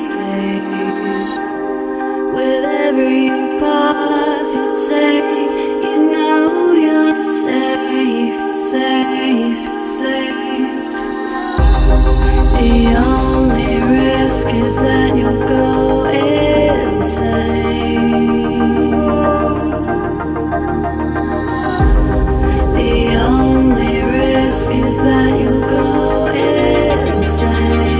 these days. With every path you take, you know you're safe, safe, safe. The only risk is that you'll go insane. The only risk is that you'll go insane.